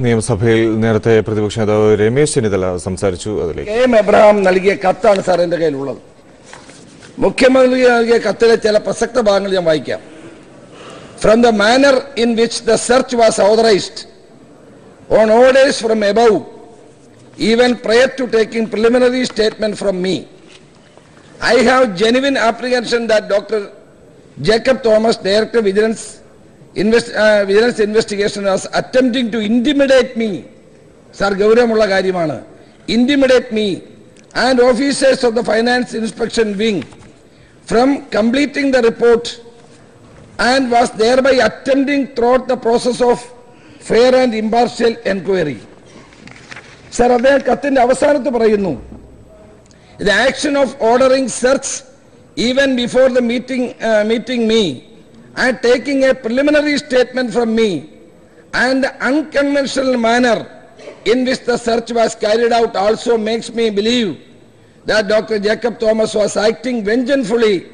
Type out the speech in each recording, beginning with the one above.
നിയമസഭയിൽ നേരത്തെ പ്രതിപക്ഷ നേതാവ് രമേശ് ചെന്നിത്തല സംസാരിച്ചു അതിലേക്ക്. എം എബ്രഹാം നൽകിയ കത്താണ് സാർ എന്റെ കയ്യിലുള്ളത്. മുഖ്യമന്ത്രി നൽകിയ കത്തിലെ ചില പ്രസക്ത ഭാഗങ്ങൾ ഞാൻ വായിക്കാം. From the manner in which the search was authorised on orders from above even prior to taking preliminary statement from me I have genuine application that doctor Jacob Thomas director vigilance vigilance investigation was attempting to intimidate me sir ഗൗരവമുള്ള കാര്യമാണ്. Intimidate me and officers of the finance inspection wing from completing the report and was thereby attempting thwart the process of fair and impartial enquiry sir അദ്ദേഹം കത്തിന്റെ അവസാനത്ത് പറയുന്നു. The action of ordering search even before the meeting meeting me and taking a preliminary statement from me and the unconventional manner in which the search was carried out also makes me believe that Dr. Jacob Thomas was acting vengefully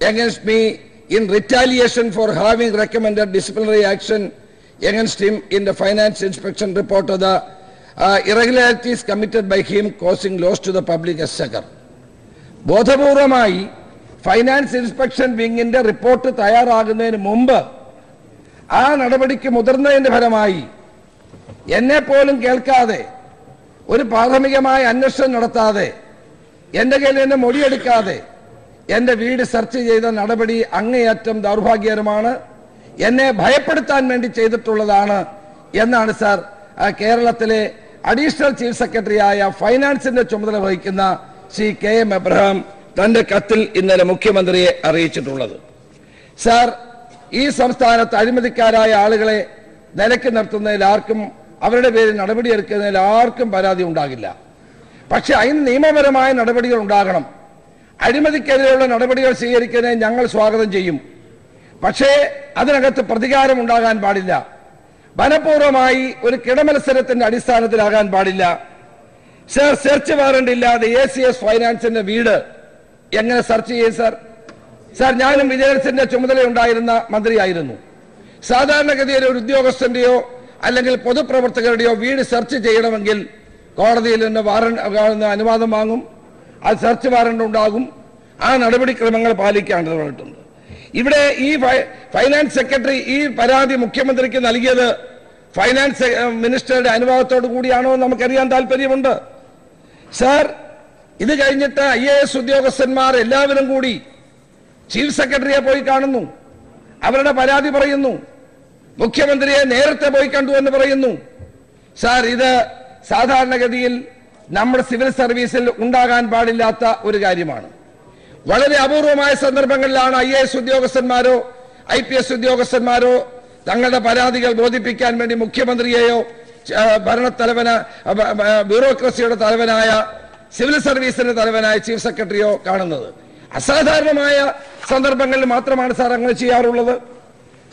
against me in retaliation for having recommended disciplinary action against him in the finance inspection report of the uh, irregularities committed by him causing loss to the public exchequer. ബോധപൂർവമായി finance inspection വിങ്ങിന്റെ report തയ്യാറാകുന്നതിന് മുമ്പ് ആ നടപടിക്ക് മുതിർന്നതിന്റെ ഫലമായി എന്നെ പോലും കേൾക്കാതെ ഒരു പ്രാഥമികമായ അന്വേഷണം നടത്താതെ എന്റെ കയ്യിൽ നിന്ന് മൊഴിയെടുക്കാതെ എന്റെ വീട് സെർച്ച് ചെയ്ത നടപടി അങ്ങേയറ്റം ദൗർഭാഗ്യകരമാണ്. എന്നെ ഭയപ്പെടുത്താൻ വേണ്ടി ചെയ്തിട്ടുള്ളതാണ് എന്നാണ് സാർ കേരളത്തിലെ അഡീഷണൽ ചീഫ് സെക്രട്ടറിയായ ഫൈനാൻസിന്റെ ചുമതല വഹിക്കുന്ന ശ്രീ കെ എം എബ്രഹാം. തന്റെ കത്തിൽ ഇന്നലെ മുഖ്യമന്ത്രിയെ അറിയിച്ചിട്ടുള്ളത്. സാർ ഈ സംസ്ഥാനത്ത് അഴിമതിക്കാരായ ആളുകളെ നിലയ്ക്ക് നിർത്തുന്നതിൽ ആർക്കും അവരുടെ പേരിൽ നടപടിയെടുക്കുന്നതിൽ ആർക്കും പരാതി ഉണ്ടാകില്ല. പക്ഷെ അതിന് നിയമപരമായ നടപടികൾ ഉണ്ടാകണം. അഴിമതിക്കെതിരെയുള്ള നടപടികൾ സ്വീകരിക്കുന്നതിന് ഞങ്ങൾ സ്വാഗതം ചെയ്യും. പക്ഷേ അതിനകത്ത് പ്രതികാരം ഉണ്ടാകാൻ പാടില്ല. മനഃപൂർവമായി ഒരു കിടമത്സരത്തിന്റെ അടിസ്ഥാനത്തിലാകാൻ പാടില്ല. സർ സെർച്ച് വാറണ്ട് ഇല്ലാതെ എ സി എസ് ഫൈനാൻസിന്റെ വീട് എങ്ങനെ സെർച്ച് ചെയ്യും സാർ സാർ ഞാനും വിജിലൻസിന്റെ ചുമതലയുണ്ടായിരുന്ന മന്ത്രിയായിരുന്നു. സാധാരണഗതിയിൽ ഒരു ഉദ്യോഗസ്ഥന്റെയോ അല്ലെങ്കിൽ പൊതുപ്രവർത്തകരുടെയോ വീട് സെർച്ച് ചെയ്യണമെങ്കിൽ കോടതിയിൽ നിന്ന് വാറണ്ട് അനുവാദം വാങ്ങും. അത് സെർച്ച് വാറണ്ട് ഉണ്ടാകും. ആ നടപടിക്രമങ്ങൾ പാലിക്കേണ്ടതായിട്ടുണ്ട് ഇവിടെ ഈ ഫൈനാൻസ് സെക്രട്ടറി ഈ പരാതി മുഖ്യമന്ത്രിക്ക് നൽകിയത് ഫൈനാൻസ് മിനിസ്റ്ററുടെ അനുവാദത്തോടു കൂടിയാണോ നമുക്കറിയാൻ താല്പര്യമുണ്ട് സാർ ഇത് കഴിഞ്ഞിട്ട് ഐ എ എസ് ഉദ്യോഗസ്ഥന്മാർ എല്ലാവരും കൂടി ചീഫ് സെക്രട്ടറിയെ പോയി കാണുന്നു. അവരുടെ പരാതി പറയുന്നു. മുഖ്യമന്ത്രിയെ നേരത്തെ പോയി കണ്ടു എന്ന് പറയുന്നു. സാർ ഇത് സാധാരണഗതിയിൽ നമ്മുടെ സിവിൽ സർവീസിൽ ഉണ്ടാകാൻ പാടില്ലാത്ത ഒരു കാര്യമാണ്. വളരെ അപൂർവമായ സന്ദർഭങ്ങളിലാണ് ഐ എ എസ് ഉദ്യോഗസ്ഥന്മാരോ ഐ പി എസ് ഉദ്യോഗസ്ഥന്മാരോ തങ്ങളുടെ പരാതികൾ ബോധിപ്പിക്കാൻ വേണ്ടി മുഖ്യമന്ത്രിയെയോ ഭരണത്തലവന ബ്യൂറോക്രസിയുടെ തലവനായ സിവിൽ സർവീസിന്റെ തലവനായ ചീഫ് സെക്രട്ടറിയോ കാണുന്നത്? അസാധാരണമായ സന്ദർഭങ്ങളിൽ മാത്രമാണ് സാർ അങ്ങനെ ചെയ്യാറുള്ളത്.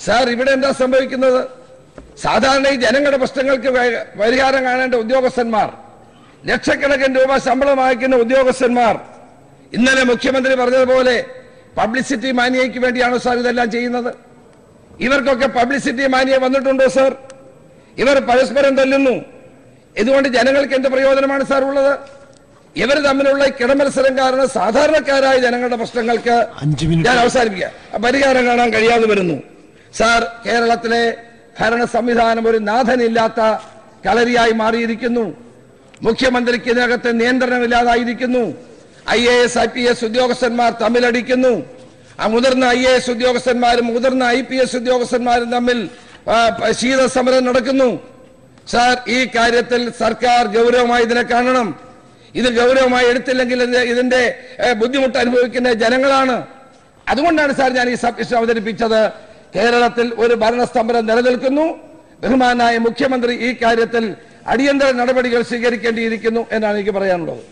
സാർ ഇവിടെ എന്താ സംഭവിക്കുന്നത്? സാധാരണ ഈ ജനങ്ങളുടെ പ്രശ്നങ്ങൾക്ക് പരിഹാരം കാണേണ്ട ഉദ്യോഗസ്ഥന്മാർ ലക്ഷക്കണക്കിന് രൂപ ശമ്പളം വാങ്ങിക്കുന്ന ഉദ്യോഗസ്ഥന്മാർ. ഇന്നലെ മുഖ്യമന്ത്രി പറഞ്ഞതുപോലെ പബ്ലിസിറ്റി മാനിയയ്ക്ക് വേണ്ടിയാണോ സാർ ഇതെല്ലാം ചെയ്യുന്നത്? ഇവർക്കൊക്കെ പബ്ലിസിറ്റി മാനിയ വന്നിട്ടുണ്ടോ സാർ? ഇവർ പരസ്പരം തല്ലുന്നു. ഇതുകൊണ്ട് ജനങ്ങൾക്ക് എന്ത് പ്രയോജനമാണ് സാർ ഉള്ളത്? ഇവർ തമ്മിലുള്ള കിടമത്സരം കാരണം സാധാരണക്കാരായ ജനങ്ങളുടെ പ്രശ്നങ്ങൾക്ക്. ഞാൻ അവസാനിപ്പിക്കുക പരിഹാരം കാണാൻ കഴിയാതെ വരുന്നു. സാർ കേരളത്തിലെ ഭരണ സംവിധാനം ഒരു നാഥനില്ലാത്ത കളരിയായി മാറിയിരിക്കുന്നു. മുഖ്യമന്ത്രിക്ക് ഇതിനകത്ത് നിയന്ത്രണമില്ലാതായിരിക്കുന്നു. I A S I P S ഉദ്യോഗസ്ഥന്മാർ തമ്മിലടിക്കുന്നു. ആ മുതിർന്ന ഐ എ എസ് ഉദ്യോഗസ്ഥന്മാരും മുതിർന്ന ഐ പി എസ് ഉദ്യോഗസ്ഥന്മാരും തമ്മിൽ ശീത സമരം ശീതസമരം നടക്കുന്നു. സാർ ഈ കാര്യത്തിൽ സർക്കാർ ഗൗരവമായി ഇതിനെ കാണണം. ഇത് ഗൗരവമായി എടുത്തില്ലെങ്കിൽ ഇത് ഇതിന്റെ ബുദ്ധിമുട്ട് അനുഭവിക്കുന്ന ജനങ്ങളാണ്. അതുകൊണ്ടാണ് സാർ ഞാൻ ഈ സബ്മിഷൻ അവതരിപ്പിച്ചത്. കേരളത്തിൽ ഒരു ഭരണസ്തംഭനം നിലനിൽക്കുന്നു. ബഹുമാനായ മുഖ്യമന്ത്രി ഈ കാര്യത്തിൽ അടിയന്തര നടപടികൾ സ്വീകരിക്കേണ്ടിയിരിക്കുന്നു എന്നാണ് എനിക്ക് പറയാനുള്ളത്.